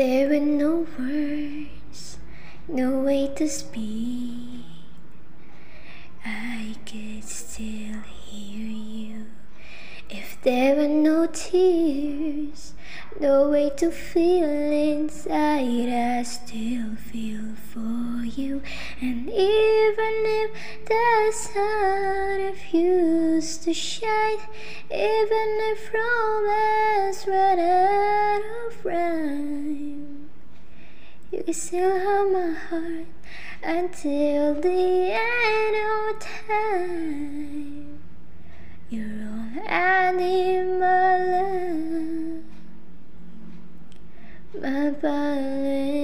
there were no words, no way to speak, I could still hear you. If there were no tears, no way to feel inside, I still feel for you. And even if the sun refused to shine, even if romance You still have my heart until the end of time. You're all I need, my love. My body.